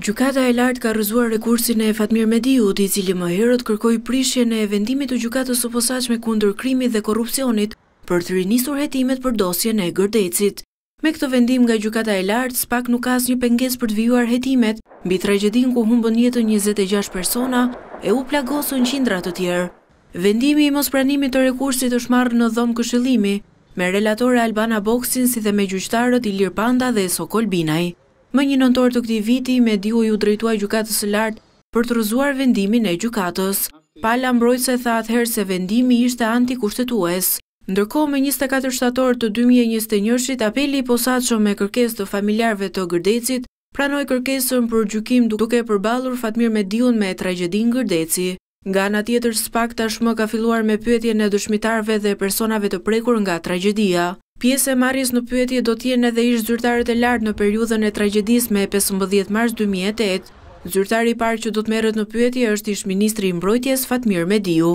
Gjykata e Lartë ka rrëzuar rekursin e Fatmir Mediut, i cili më herët kërkoi prishjen e vendimit të Gjykatës së Posaçme kundër Krimit dhe Korrupsionit për të rinisur hetimet për dosjen e Gërdecit. Me këtë vendim nga Gjykata e Lartë, SPAK nuk ka asnjë pengesë për të vijuar hetimet mbi tragjedinë ku humbën jetën njëzet e gjashtë persona e u plagosën qindra të tjerë. Vendimi i mospranimit të rekursit është marrë në dhomë këshillimi, Me relatore Albana Boksin si dhe me gjyqtarët Ilir Panda dhe Sokol Binaj. Më një nëntor të këtij viti, Mediu iu drejtua Gjykatës së Lartë për të rrëzuar vendimin e gjykatës. Pala mbrojtëse tha atëherë se vendimi ishte antikushtetues. Ndërkohë, më njëzet e katër shtator të dy mijë e njëzet e njëshit, Apeli i Posaçëm me kërkesë të familjarëve të Gërdecit pranoi kërkesën për gjykim duke e përballur Fatmir Mediun me tragjedinë Gërdeci. Nga ana tjetër, SPAK tashmë ka filluar me pyetjen e dëshmitarëve dhe personave të prekur nga tragjedia. Pjesë e marrjes në pyetje do të jenë edhe ish-zyrtarët e lartë në periudhën e tragjedisë me pesëmbëdhjetë mars dy mijë e tetë. Zyrtari i parë që do të merret në pyetje është ish-ministri i Mbrojtjes, Fatmir Mediu.